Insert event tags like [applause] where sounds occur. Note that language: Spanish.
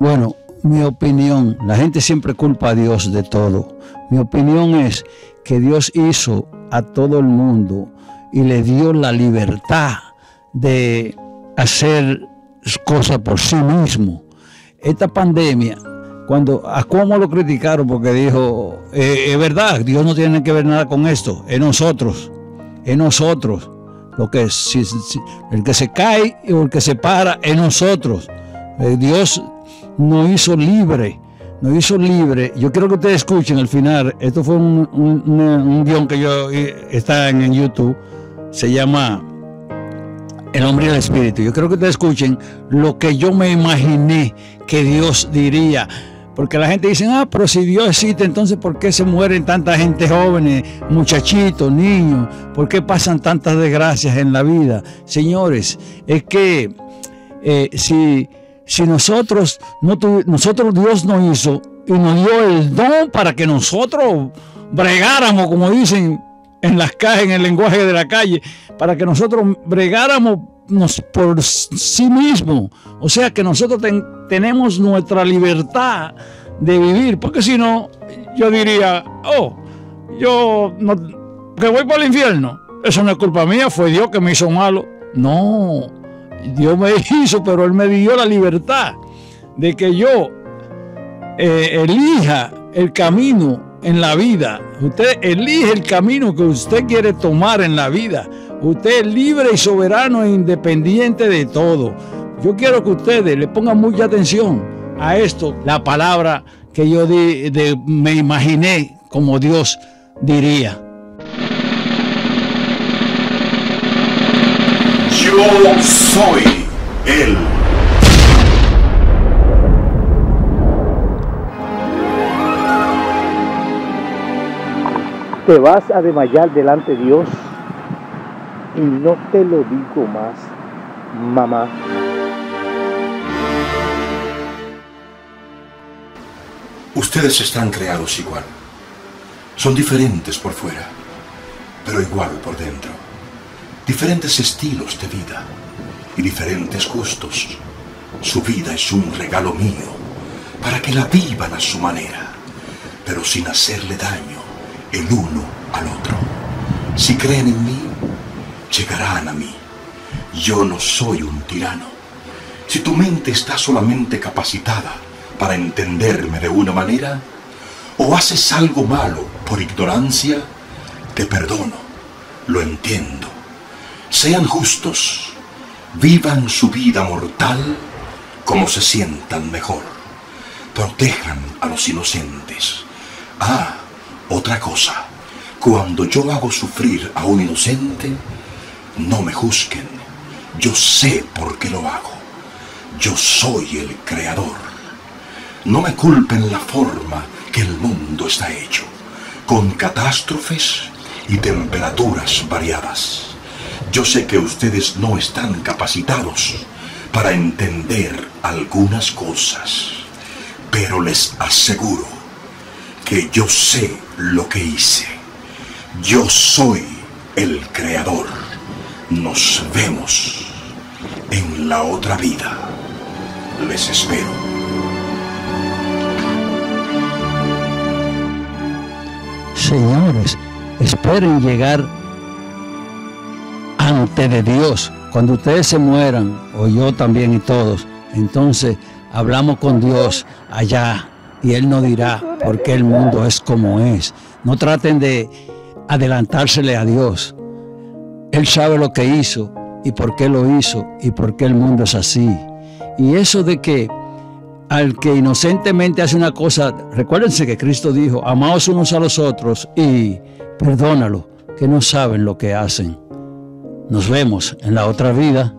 Bueno, mi opinión, la gente siempre culpa a Dios de todo. Mi opinión es que Dios hizo a todo el mundo y le dio la libertad de hacer cosas por sí mismo. Esta pandemia, cuando a cómo lo criticaron porque dijo, eh, es verdad, Dios no tiene que ver nada con esto, es nosotros, es nosotros. Lo que el que se cae o el que se para es nosotros. Eh, Dios nos hizo libre, nos hizo libre. Yo quiero que ustedes escuchen al final. Esto fue un, guion que yo eh, está en YouTube. Se llama el hombre y el espíritu. Yo quiero que ustedes escuchen lo que yo me imaginé que Dios diría. Porque la gente dice, ah, pero si Dios existe, entonces ¿por qué se mueren tanta gente jóvenes, muchachitos, niños? ¿Por qué pasan tantas desgracias en la vida? Señores, es que eh, si, si nosotros, no nosotros Dios nos hizo y nos dio el don para que nosotros bregáramos, como dicen en las calles, en el lenguaje de la calle, para que nosotros bregáramos por sí mismos. O sea que nosotros tenemos nuestra libertad de vivir, porque si no, yo diría, oh, yo no, que voy para el infierno. Eso no es culpa mía, fue Dios que me hizo malo. No, Dios me [laughs] hizo, pero Él me dio la libertad de que yo eh, elija el camino en la vida. Usted elige el camino que usted quiere tomar en la vida. Usted es libre y soberano e independiente de todo. Yo quiero que ustedes le pongan mucha atención a esto, la palabra que yo me imaginé como Dios diría. Yo soy Él. te vas a desmayar delante de Dios y no te lo digo más, mamá. Ustedes están creados igual. Son diferentes por fuera, pero igual por dentro. Diferentes estilos de vida y diferentes gustos. Su vida es un regalo mío para que la vivan a su manera, pero sin hacerle daño el uno al otro. Si creen en mí, llegarán a mí. Yo no soy un tirano. Si tu mente está solamente capacitada para entenderme de una manera, o haces algo malo por ignorancia, te perdono, lo entiendo. Sean justos, vivan su vida mortal como se sientan mejor. Protejan a los inocentes. Ah, otra cosa, cuando yo hago sufrir a un inocente, no me juzguen. Yo sé por qué lo hago. Yo soy el creador. No me culpen la forma que el mundo está hecho, con catástrofes y temperaturas variadas. Yo sé que ustedes no están capacitados para entender algunas cosas, pero les aseguro que yo sé lo que hice. Yo soy el creador. Nos vemos en la otra vida. Les espero. Señores, esperen llegar de Dios. Cuando ustedes se mueran, o yo también y todos, entonces hablamos con Dios allá y Él no dirá por qué el mundo es como es. No traten de adelantársele a Dios. Él sabe lo que hizo y por qué lo hizo y por qué el mundo es así. Y eso de que al que inocentemente hace una cosa, recuérdense que Cristo dijo, amaos unos a los otros y perdónalo, que no saben lo que hacen. Nos vemos en la otra vida.